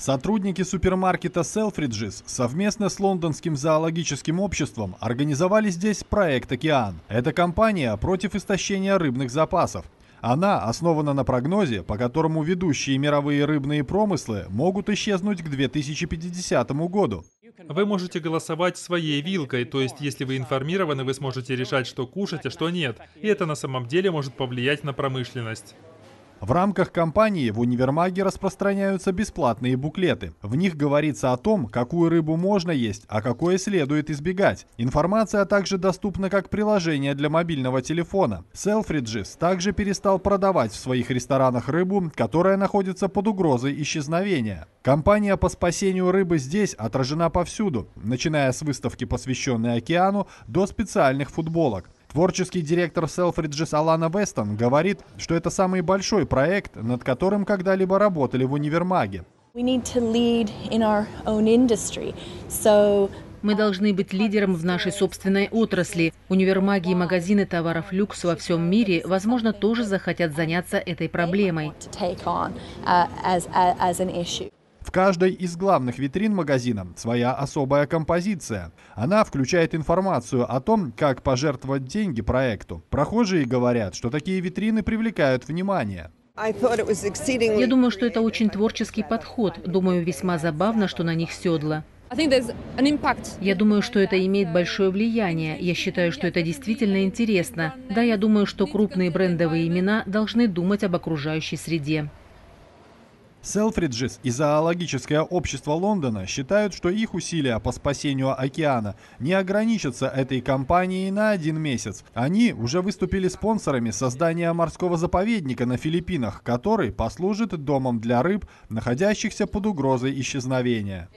Сотрудники супермаркета Selfridges совместно с лондонским зоологическим обществом организовали здесь проект «Океан». Это кампания против истощения рыбных запасов. Она основана на прогнозе, по которому ведущие мировые рыбные промыслы могут исчезнуть к 2050 году. Вы можете голосовать своей вилкой, то есть если вы информированы, вы сможете решать, что кушать, а что нет. И это на самом деле может повлиять на промышленность. В рамках кампании в универмаге распространяются бесплатные буклеты. В них говорится о том, какую рыбу можно есть, а какое следует избегать. Информация также доступна как приложение для мобильного телефона. Selfridges также перестал продавать в своих ресторанах рыбу, которая находится под угрозой исчезновения. Кампания по спасению рыбы здесь отражена повсюду, начиная с выставки, посвященной океану, до специальных футболок. Творческий директор Selfridges Алана Вестон говорит, что это самый большой проект, над которым когда-либо работали в универмаге. Мы должны быть лидером в нашей собственной отрасли. Универмаги и магазины товаров люкс во всем мире, возможно, тоже захотят заняться этой проблемой. В каждой из главных витрин магазина своя особая композиция. Она включает информацию о том, как пожертвовать деньги проекту. Прохожие говорят, что такие витрины привлекают внимание. Я думаю, что это очень творческий подход. Думаю, весьма забавно, что на них седла. Я думаю, что это имеет большое влияние. Я считаю, что это действительно интересно. Да, я думаю, что крупные брендовые имена должны думать об окружающей среде. Селфриджес и зоологическое общество Лондона считают, что их усилия по спасению океана не ограничатся этой кампанией на один месяц. Они уже выступили спонсорами создания морского заповедника на Филиппинах, который послужит домом для рыб, находящихся под угрозой исчезновения.